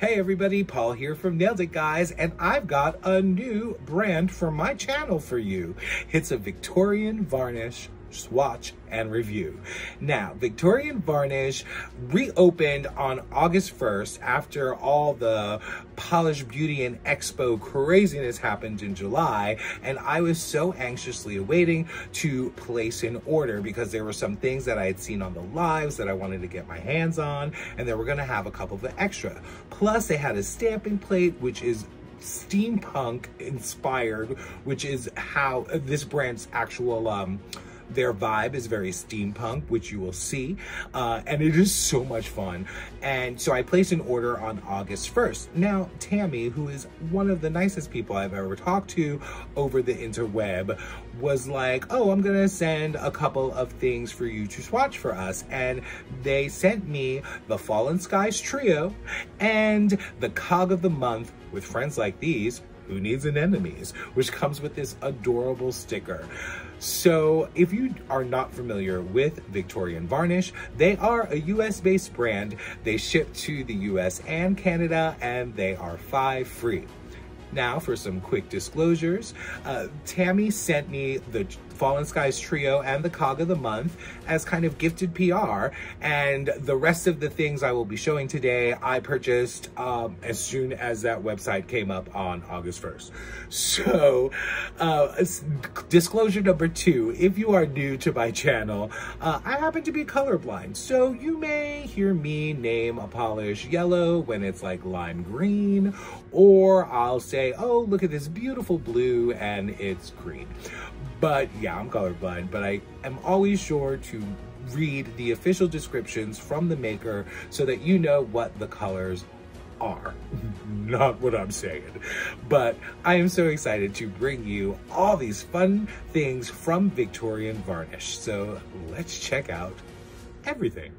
Hey everybody, Paul here from Nailed It Guys, and I've got a new brand for my channel for you. It's a Victorian varnish swatch and review. Now, Victorian Varnish reopened on August 1st after all the Polish Beauty and Expo craziness happened in July, and I was so anxiously awaiting to place an order because there were some things that I had seen on the lives that I wanted to get my hands on, and they were gonna have a couple of extra. Plus, they had a stamping plate, which is steampunk inspired, which is how this brand's actual um, their vibe is very steampunk, which you will see, uh, and it is so much fun. And so I placed an order on August 1st. Now, Tammy, who is one of the nicest people I've ever talked to over the interweb, was like, oh, I'm gonna send a couple of things for you to swatch for us. And they sent me the Fallen Skies Trio and the Cog of the Month with friends like these, who needs anemones, which comes with this adorable sticker. So if you are not familiar with Victorian Varnish, they are a US based brand. They ship to the US and Canada and they are five free. Now for some quick disclosures. Uh, Tammy sent me the Fallen Skies Trio and the Cog of the Month as kind of gifted PR. And the rest of the things I will be showing today, I purchased um, as soon as that website came up on August 1st. So, uh, disclosure number two, if you are new to my channel, uh, I happen to be colorblind. So you may hear me name a polish yellow when it's like lime green, or I'll say, oh, look at this beautiful blue and it's green. But yeah, I'm colorblind, but I am always sure to read the official descriptions from the maker so that you know what the colors are. Not what I'm saying. But I am so excited to bring you all these fun things from Victorian Varnish. So let's check out everything.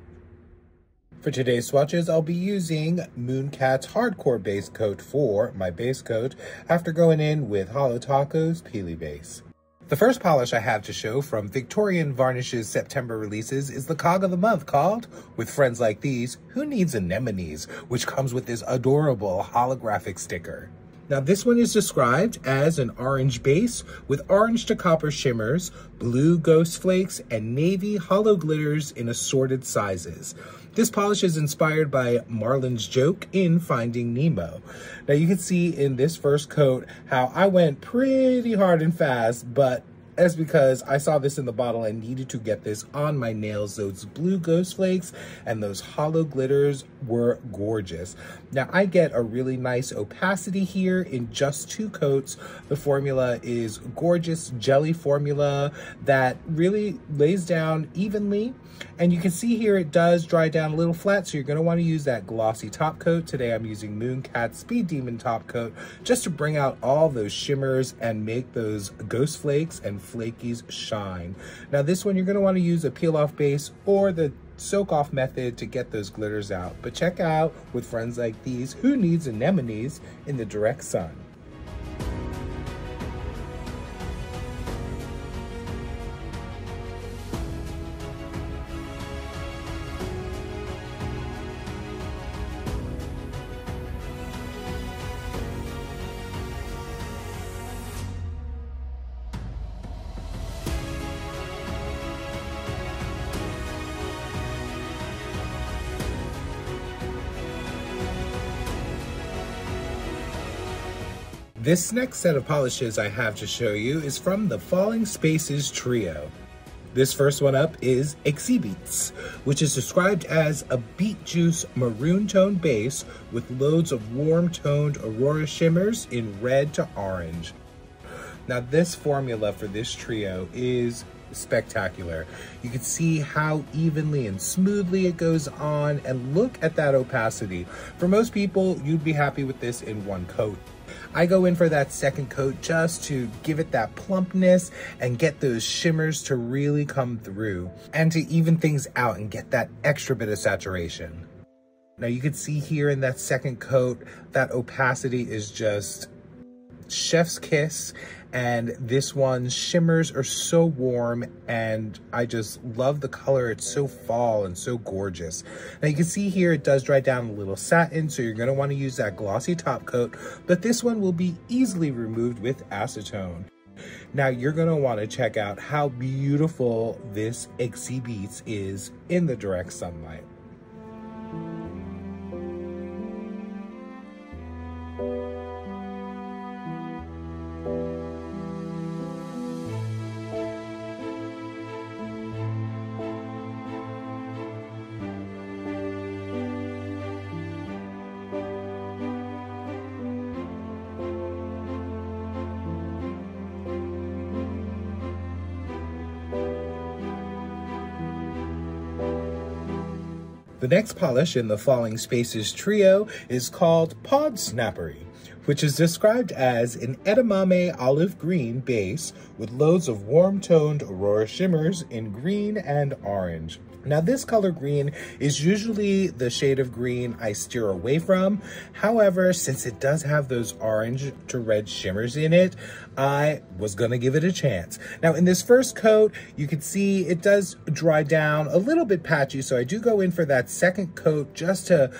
For today's swatches, I'll be using Mooncat's Hardcore Base Coat for my base coat after going in with Holo Taco's Peely Base. The first polish I have to show from Victorian Varnish's September releases is the cog of the month called With Friends Like These, Who Needs Anemones, which comes with this adorable holographic sticker. Now this one is described as an orange base with orange to copper shimmers, blue ghost flakes, and navy holo glitters in assorted sizes. This polish is inspired by Marlin's joke in Finding Nemo. Now you can see in this first coat how I went pretty hard and fast, but that's because I saw this in the bottle and needed to get this on my nails. Those blue ghost flakes and those holo glitters were gorgeous. Now I get a really nice opacity here in just two coats. The formula is gorgeous jelly formula that really lays down evenly. And you can see here it does dry down a little flat, so you're gonna wanna use that glossy top coat. Today I'm using Mooncat Speed Demon top coat just to bring out all those shimmers and make those ghost flakes and flakies shine. Now this one, you're gonna wanna use a peel off base or the soak off method to get those glitters out. But check out with friends like these, who needs anemones in the direct sun? This next set of polishes I have to show you is from the Falling Spaces Trio. This first one up is Exhibites, which is described as a beet juice maroon tone base with loads of warm toned Aurora shimmers in red to orange. Now this formula for this trio is spectacular. You can see how evenly and smoothly it goes on and look at that opacity. For most people, you'd be happy with this in one coat. I go in for that second coat just to give it that plumpness and get those shimmers to really come through and to even things out and get that extra bit of saturation. Now you can see here in that second coat, that opacity is just Chef's Kiss and this one shimmers are so warm and I just love the color. It's so fall and so gorgeous. Now you can see here it does dry down a little satin, so you're gonna wanna use that glossy top coat, but this one will be easily removed with acetone. Now you're gonna wanna check out how beautiful this exhibits is in the direct sunlight. The next polish in the Falling Spaces trio is called Pod Snappery, which is described as an edamame olive green base with loads of warm-toned aurora shimmers in green and orange. Now this color green is usually the shade of green I steer away from. However, since it does have those orange to red shimmers in it, I was gonna give it a chance. Now in this first coat, you can see it does dry down a little bit patchy, so I do go in for that second coat just to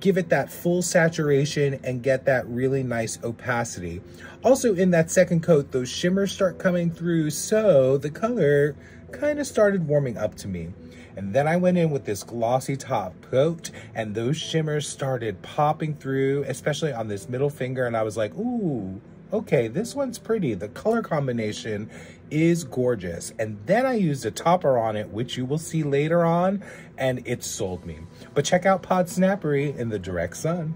give it that full saturation and get that really nice opacity. Also in that second coat, those shimmers start coming through, so the color kind of started warming up to me. And then I went in with this glossy top coat and those shimmers started popping through, especially on this middle finger. And I was like, ooh, okay, this one's pretty. The color combination is gorgeous. And then I used a topper on it, which you will see later on, and it sold me. But check out Pod Snappery in the direct sun.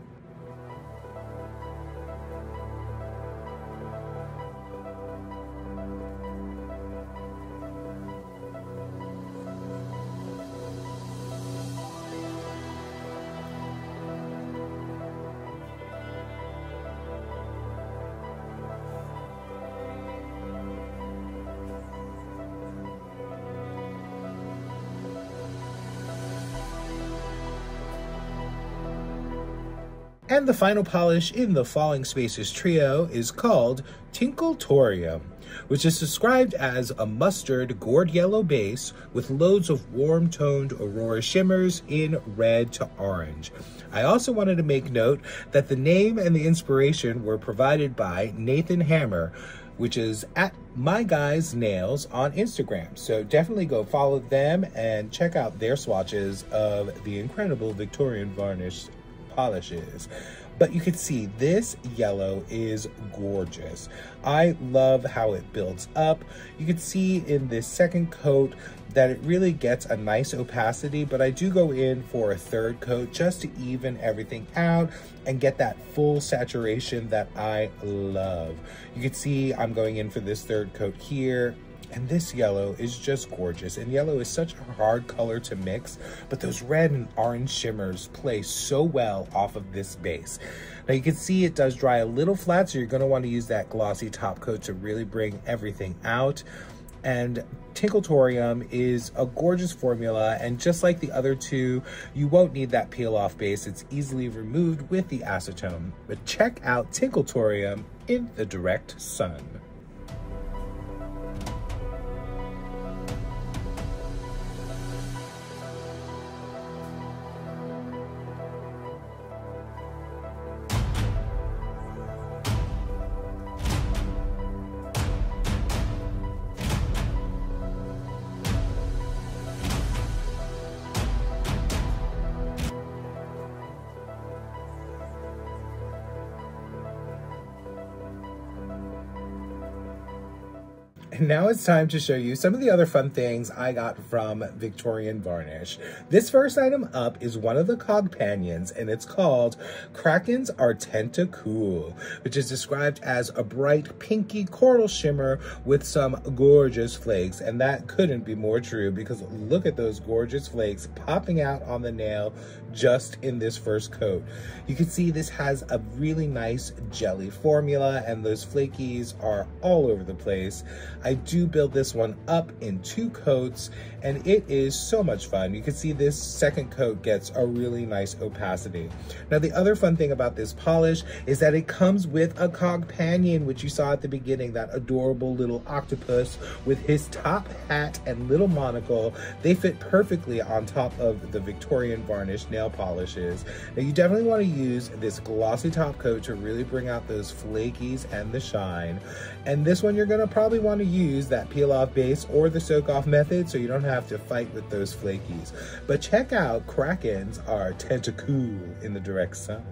And the final polish in the Falling Spaces trio is called Tinkletorium, which is described as a mustard gourd yellow base with loads of warm toned aurora shimmers in red to orange. I also wanted to make note that the name and the inspiration were provided by Nathan Hammer, which is at My Guys Nails on Instagram. So definitely go follow them and check out their swatches of the incredible Victorian varnish polishes. But you can see this yellow is gorgeous. I love how it builds up. You can see in this second coat that it really gets a nice opacity, but I do go in for a third coat just to even everything out and get that full saturation that I love. You can see I'm going in for this third coat here and this yellow is just gorgeous. And yellow is such a hard color to mix, but those red and orange shimmers play so well off of this base. Now you can see it does dry a little flat, so you're gonna wanna use that glossy top coat to really bring everything out. And Tinkletorium is a gorgeous formula, and just like the other two, you won't need that peel-off base. It's easily removed with the acetone. But check out Tinkletorium in the direct sun. Now it's time to show you some of the other fun things I got from Victorian Varnish. This first item up is one of the Cogpanions, and it's called Krakens are Tenta-Cool, which is described as a bright pinky coral shimmer with some gorgeous flakes, and that couldn't be more true because look at those gorgeous flakes popping out on the nail just in this first coat. You can see this has a really nice jelly formula and those flakies are all over the place. I do build this one up in two coats and it is so much fun. You can see this second coat gets a really nice opacity. Now the other fun thing about this polish is that it comes with a companion, which you saw at the beginning, that adorable little octopus with his top hat and little monocle. They fit perfectly on top of the Victorian varnish nail polishes. Now you definitely want to use this glossy top coat to really bring out those flakies and the shine. And this one you're going to probably want to use that peel off base or the soak off method so you don't have to fight with those flakies. But check out Krakens are tentacool in the direct sun.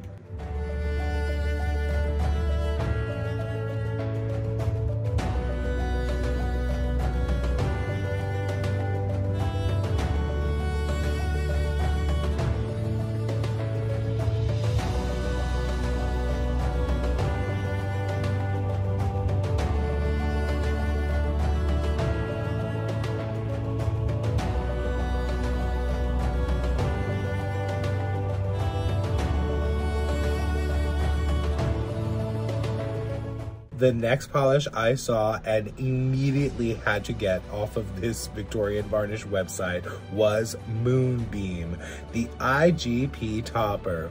The next polish I saw and immediately had to get off of this Victorian Varnish website was Moonbeam, the IGP topper.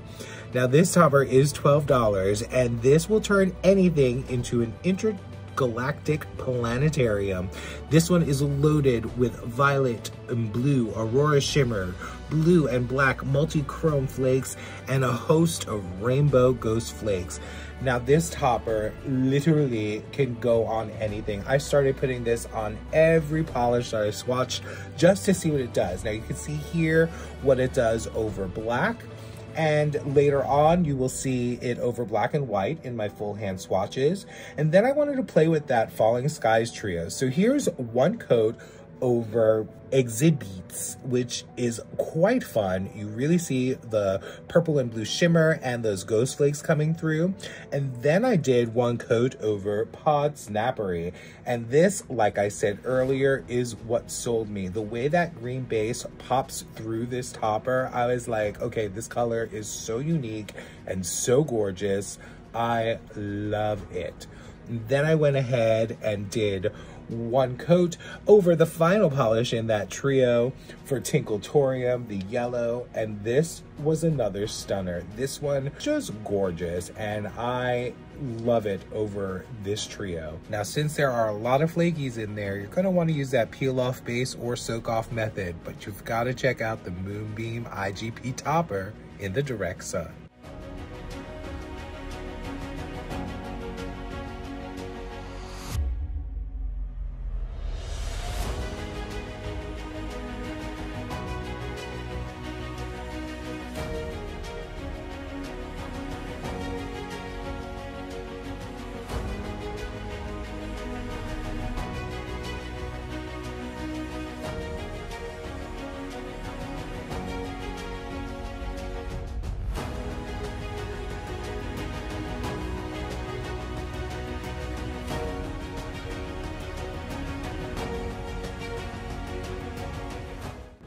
Now this topper is $12 and this will turn anything into an inter Galactic Planetarium. This one is loaded with violet and blue Aurora Shimmer, blue and black multi-chrome flakes, and a host of rainbow ghost flakes. Now this topper literally can go on anything. I started putting this on every polish that I swatched just to see what it does. Now you can see here what it does over black, and later on, you will see it over black and white in my full hand swatches. And then I wanted to play with that Falling Skies trio. So here's one coat over exhibits, which is quite fun. You really see the purple and blue shimmer and those ghost flakes coming through. And then I did one coat over Pod Snappery. And this, like I said earlier, is what sold me. The way that green base pops through this topper, I was like, okay, this color is so unique and so gorgeous. I love it. Then I went ahead and did one coat over the final polish in that trio for Tinkletorium, the yellow, and this was another stunner. This one just gorgeous, and I love it over this trio. Now, since there are a lot of flakies in there, you're gonna wanna use that peel off base or soak off method, but you've gotta check out the Moonbeam IGP topper in the direct sun.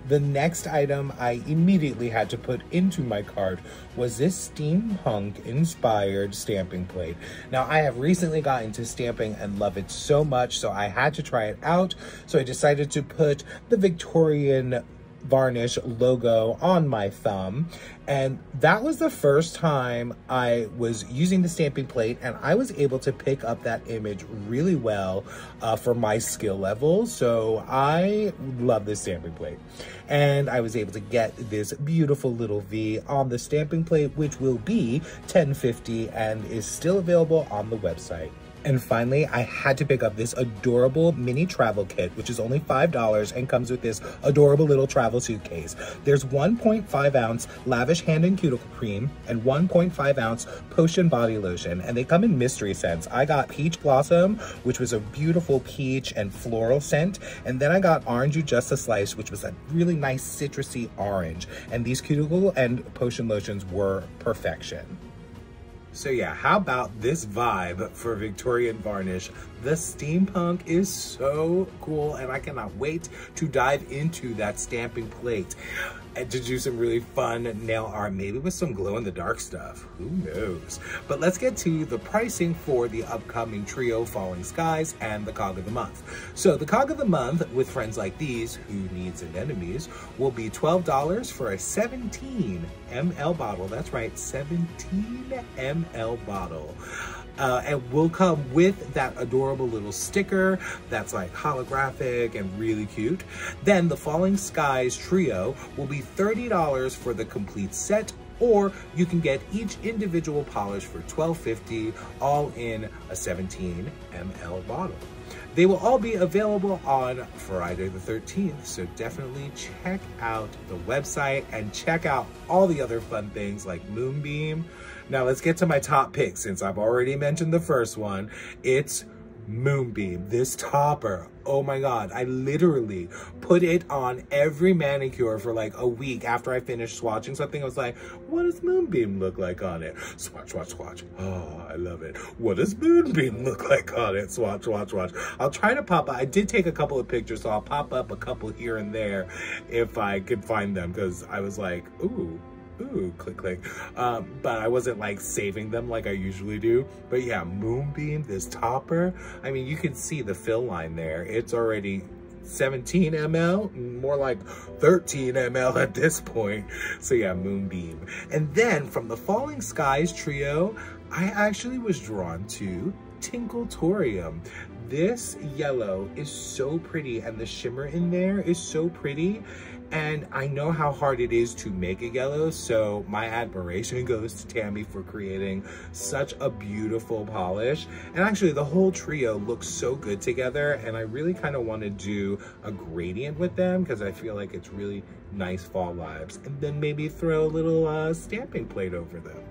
The next item I immediately had to put into my cart was this steampunk inspired stamping plate. Now I have recently got into stamping and love it so much so I had to try it out. So I decided to put the Victorian varnish logo on my thumb. And that was the first time I was using the stamping plate and I was able to pick up that image really well uh, for my skill level. So I love this stamping plate. And I was able to get this beautiful little V on the stamping plate, which will be 1050 and is still available on the website. And finally, I had to pick up this adorable mini travel kit, which is only $5 and comes with this adorable little travel suitcase. There's 1.5 ounce lavish hand and cuticle cream and 1.5 ounce potion body lotion, and they come in mystery scents. I got peach blossom, which was a beautiful peach and floral scent, and then I got orange just a slice, which was a really nice citrusy orange. And these cuticle and potion lotions were perfection. So yeah, how about this vibe for Victorian varnish? The steampunk is so cool and I cannot wait to dive into that stamping plate to do some really fun nail art, maybe with some glow in the dark stuff. Who knows? But let's get to the pricing for the upcoming trio Falling Skies and the Cog of the Month. So the Cog of the Month with friends like these, Who Needs Anemones, will be $12 for a 17 ml bottle. That's right, 17 ml bottle. Uh, and will come with that adorable little sticker that's like holographic and really cute. Then the Falling Skies Trio will be $30 for the complete set or you can get each individual polish for $12.50 all in a 17 ml bottle. They will all be available on Friday the 13th, so definitely check out the website and check out all the other fun things like Moonbeam. Now let's get to my top pick since I've already mentioned the first one. It's Moonbeam, this topper. Oh my God, I literally put it on every manicure for like a week after I finished swatching something. I was like, what does Moonbeam look like on it? Swatch, swatch, swatch. Oh, I love it. What does Moonbeam look like on it? Swatch, swatch, swatch. I'll try to pop up. I did take a couple of pictures, so I'll pop up a couple here and there if I could find them because I was like, ooh, ooh, click, click. Um, but I wasn't like saving them like I usually do. But yeah, Moonbeam, this topper, I mean, you can see the fill line there. It's already 17 ml, more like 13 ml at this point. So yeah, Moonbeam. And then from the Falling Skies trio, I actually was drawn to Tinkletorium. This yellow is so pretty and the shimmer in there is so pretty. And I know how hard it is to make a yellow, so my admiration goes to Tammy for creating such a beautiful polish. And actually the whole trio looks so good together and I really kind of want to do a gradient with them because I feel like it's really nice fall vibes. And then maybe throw a little uh, stamping plate over them.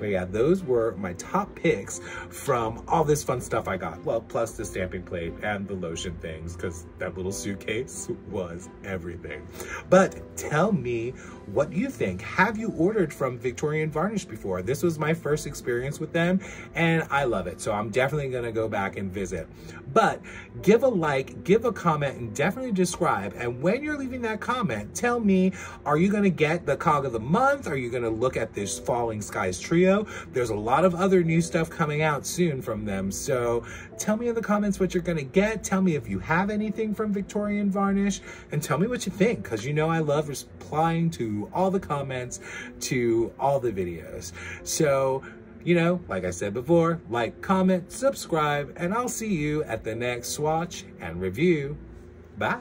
But yeah, those were my top picks from all this fun stuff I got. Well, plus the stamping plate and the lotion things, because that little suitcase was everything. But tell me what you think. Have you ordered from Victorian Varnish before? This was my first experience with them, and I love it. So I'm definitely gonna go back and visit. But give a like, give a comment, and definitely describe. And when you're leaving that comment, tell me, are you gonna get the cog of the month? Are you gonna look at this Falling Skies trio? There's a lot of other new stuff coming out soon from them. So tell me in the comments what you're gonna get. Tell me if you have anything from Victorian Varnish and tell me what you think because you know I love replying to all the comments, to all the videos. So you know, like I said before, like, comment, subscribe, and I'll see you at the next swatch and review. Bye.